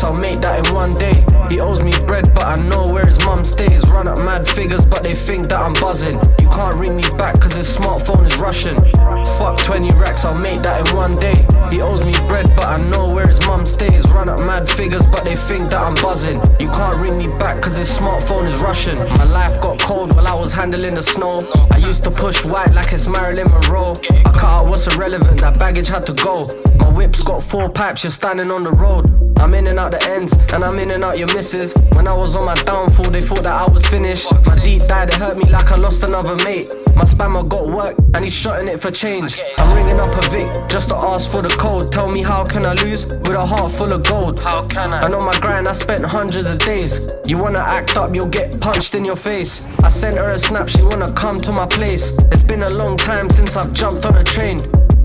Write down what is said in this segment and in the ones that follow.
racks, I'll make that in one day. He owes me bread, but I know where his mum stays. Run up mad figures, but they think that I'm buzzing. You can't ring me back, cause his smartphone is Russian. Fuck 20 racks, I'll make that in one figures, but they think that I'm buzzing. You can't ring me back, cause his smartphone is Russian. My life got cold while I was handling the snow. I used to push white like it's Marilyn Monroe. I cut out what's irrelevant, that baggage had to go. My whip's got four pipes, you're standing on the road. I'm in and out the ends, and I'm in and out your misses. When I was on my downfall, they thought that I was finished. My deep died, it hurt me like I lost another mate. My spammer got work, and he's shotting it for change. I'm ringing up a Vic just to ask for the code. Tell me how can I lose with a heart full of gold? How can I? And on my grind, I spent hundreds of days. You wanna act up, you'll get punched in your face. I sent her a snap, she wanna come to my place. It's been a long time since I've jumped on a train.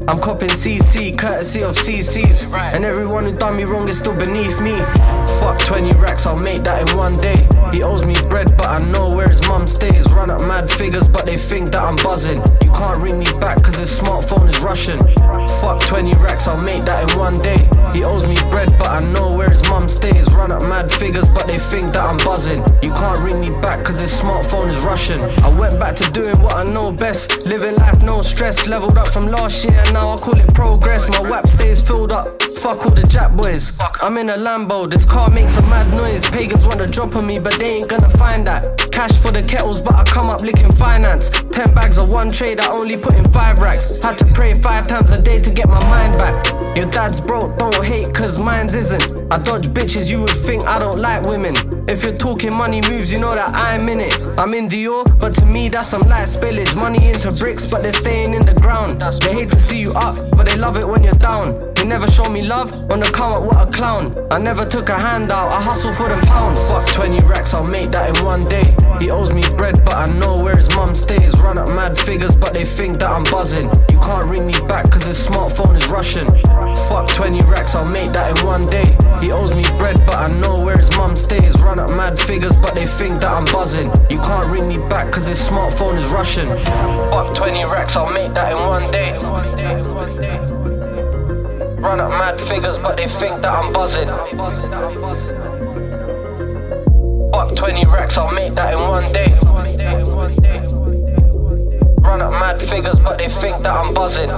I'm copping CC, courtesy of CCs. And everyone who done me wrong is still beneath me. Fuck 20 racks, I'll make that in one day. But they think that I'm buzzing. You can't ring me back, cause his smartphone is Russian. Fuck 20 racks, I'll make that in one day. He owes me bread, but I know where his mum stays. Run up mad figures, but they think that I'm buzzing. You can't ring me back, cause his smartphone is Russian. I went back to doing what I know best. Living life, no stress. Leveled up from last year, now I call it progress. My WAP stays filled up. Fuck all the jack boys. I'm in a Lambo, this car makes a mad noise. Pagans want to drop on me, but they ain't gonna find that. Cash for the kettles, but I come up licking finance. Ten bags of one trade, I only put in five racks. Had to pray five times a day to get my mind back. Your dad's broke, don't hate, cause mine's isn't. I dodge bitches, you would think I don't like women. If you're talking money moves, you know that I'm in it. I'm in Dior, but to me that's some light spillage. Money into bricks, but they're staying in the ground. They hate to see you up, but they love it when you're down. You never show me love, on the come up, what a clown. I never took a handout, I hustle for them pounds. Fuck 20 racks, I'll make that in one day. He owes me bread, but I know where his mum stays. Run up mad figures, but they think that I'm buzzing. You can't ring me back, cause his smartphone is Russian. Fuck 20 racks, I'll make that in one day. He owes that I'm buzzing. You can't ring me back, cause his smartphone is Russian. Fuck 20 racks, I'll make that in one day. Run up mad figures, but they think that I'm buzzing. Fuck 20 racks, I'll make that in one day. Run up mad figures, but they think that I'm buzzing.